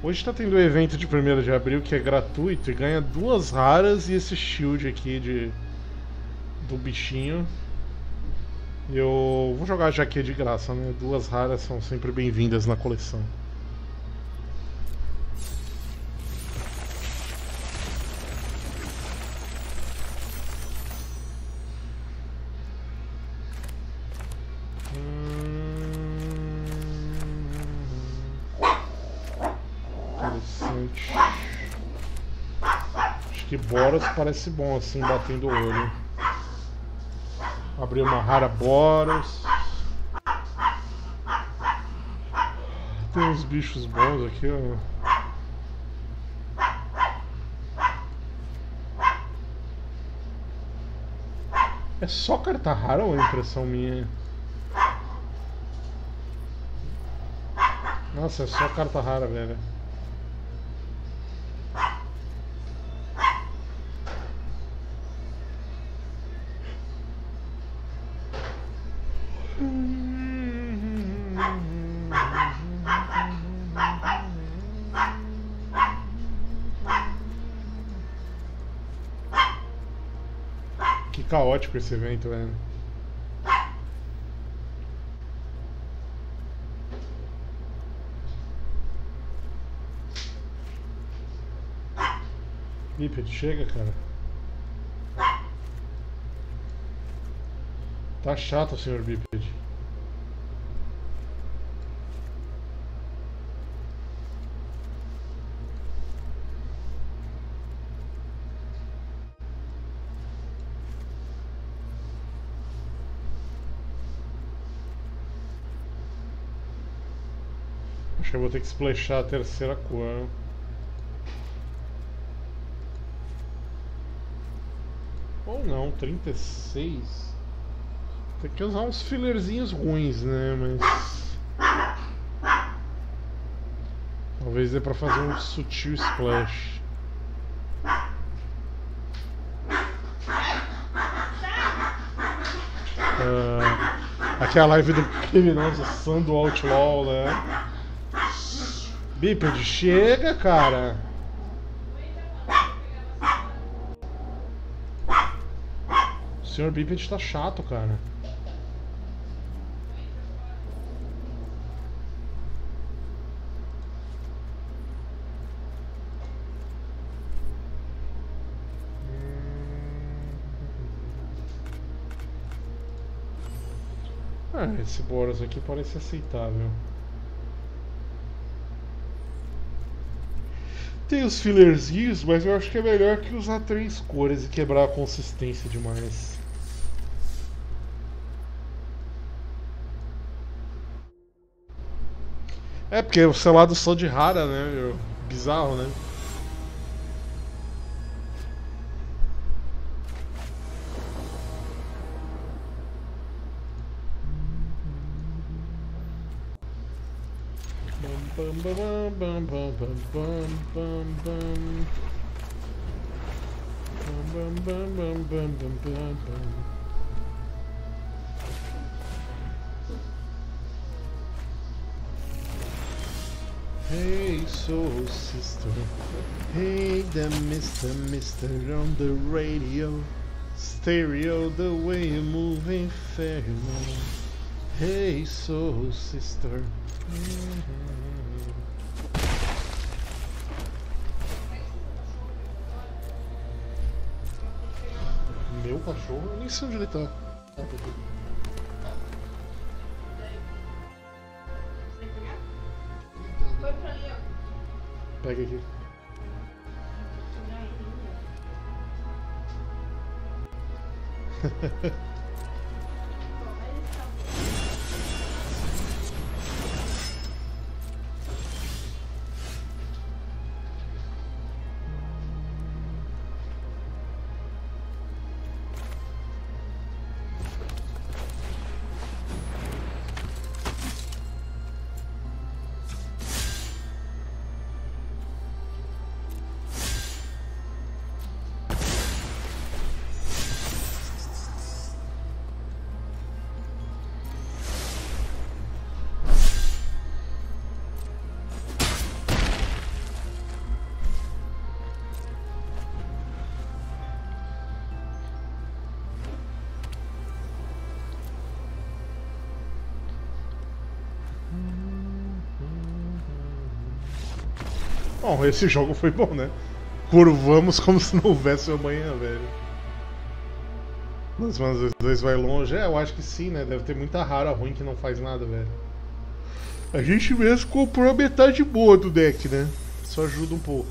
Hoje tá tendo um evento de 1 de abril que é gratuito e ganha duas raras e esse shield aqui de do bichinho. Eu vou jogar já que é de graça, né? Duas raras são sempre bem-vindas na coleção. Acho que Boros parece bom assim, batendo o olho. Abrir uma rara Boros. Tem uns bichos bons aqui, ó. É só carta rara ou é impressão minha? Nossa, é só carta rara, velho. Caótico esse evento, velho. Bípede, chega, cara. Tá chato, senhor Bípede. Acho que eu vou ter que splashar a terceira cor. Ou não, 36. Tem que usar uns fillerzinhos ruins, né? Mas. Talvez dê pra fazer um sutil splash. Ah, aqui é a live do criminoso Sando Outlaw, né? Bípede, chega, cara! O senhor Bípede tá chato, cara. Ah, esse Boros aqui parece aceitável. Tem os fillerzinhos, mas eu acho que é melhor que usar três cores e quebrar a consistência demais. É, porque o selado só de rara, né? Bizarro, né? Bum, bum, bum, bum, bum, bum, bum, bum. Bum, bum, bum, bum, bum, bum, bum, bum. Hey, soul sister. Hey, the mister, mister on the radio. Stereo, the way you're moving, fair. Hey, soul sister. Mm -hmm. eu cachorro, eu nem sei onde ele tá. Pega aqui. Bom, esse jogo foi bom, né? Curvamos como se não houvesse amanhã, velho. Mas, mas os dois vai longe. É, eu acho que sim, né? Deve ter muita rara ruim que não faz nada, velho. A gente mesmo comprou a metade boa do deck, né? Isso ajuda um pouco.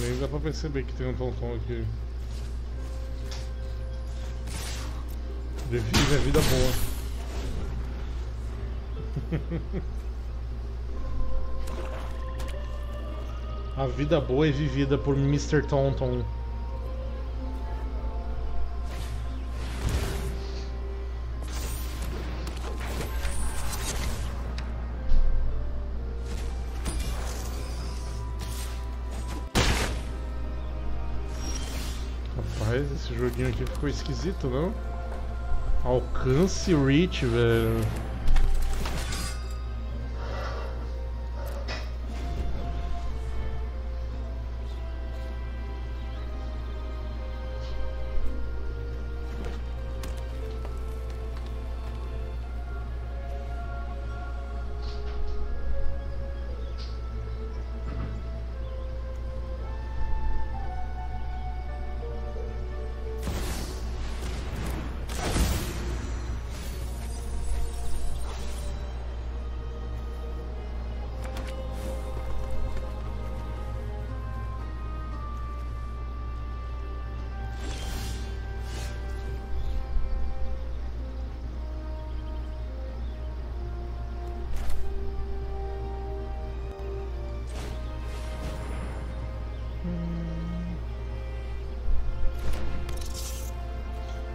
Nem dá pra perceber que tem um tonton aqui. Vive a vida boa. a vida boa é vivida por Mr. Tonton. Rapaz, esse joguinho aqui ficou esquisito, não? Alcance reach, velho.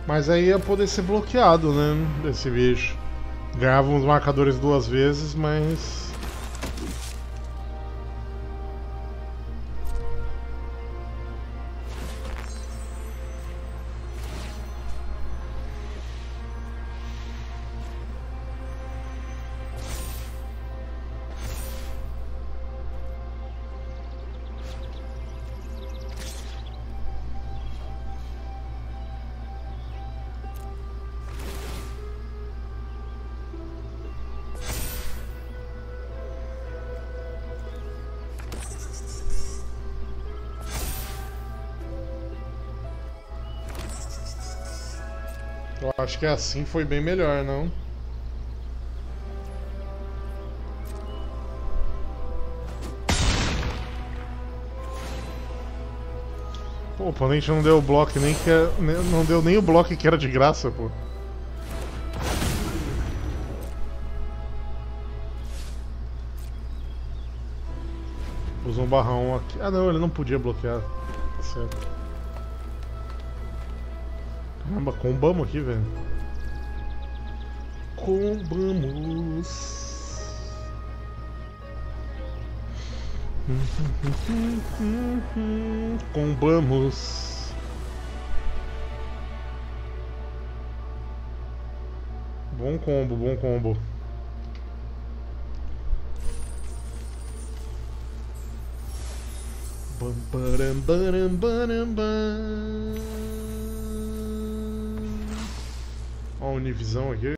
Mas aí ia poder ser bloqueado, né? Esse bicho. Ganhava uns marcadores duas vezes, mas Eu acho que assim foi bem melhor, não? Pô, o oponente não deu o bloco nem que não deu nem o bloco que era de graça, pô. Usa um barrão aqui. Ah não, ele não podia bloquear. Tá certo. Caramba, combamos aqui, velho. Combamos. Combamos. Bom combo, bom combo. Bam, baram, baram, baram, bam. Ó, a Univisão aqui.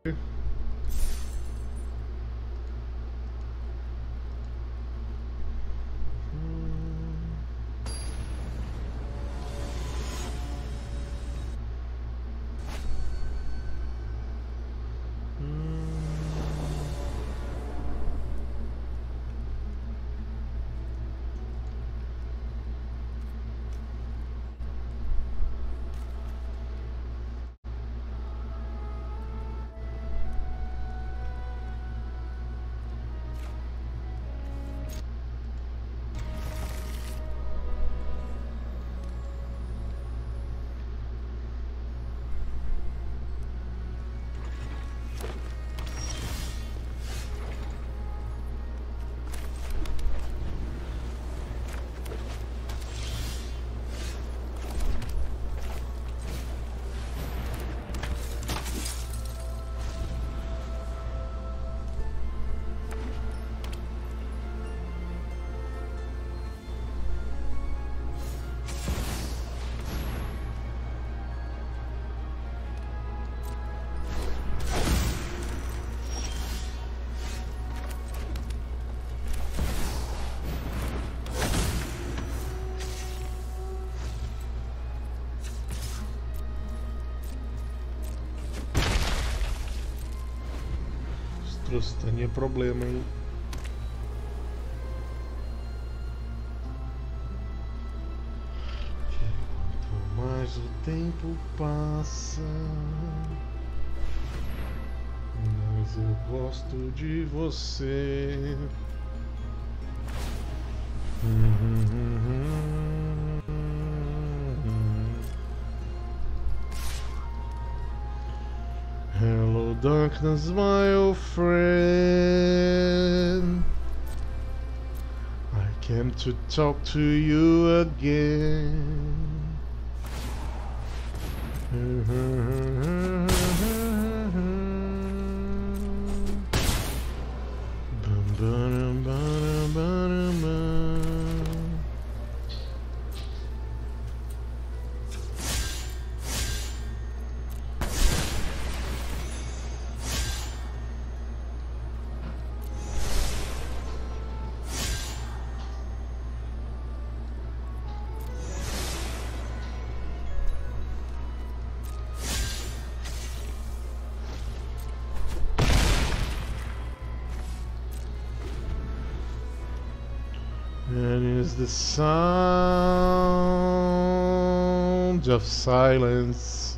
Trustânia é problema, hein? Quanto mais o tempo passa, mais eu gosto de você. Hello, darkness, my old friend. I came to talk to you again. is the sound of silence.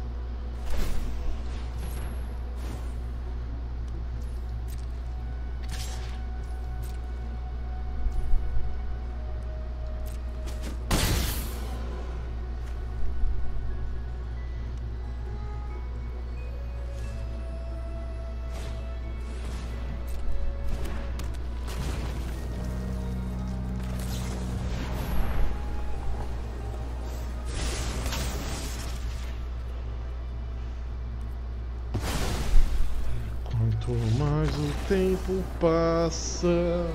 Quanto mais o tempo passa,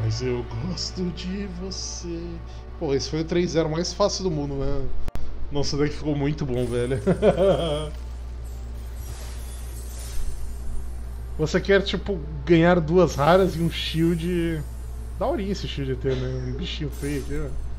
mais eu gosto de você. Pô, esse foi o 3-0 mais fácil do mundo, né? Nossa, deck ficou muito bom, velho. Você quer, tipo, ganhar duas raras e um shield. Da horinha esse shield até, né? Um bichinho feio aqui, ó.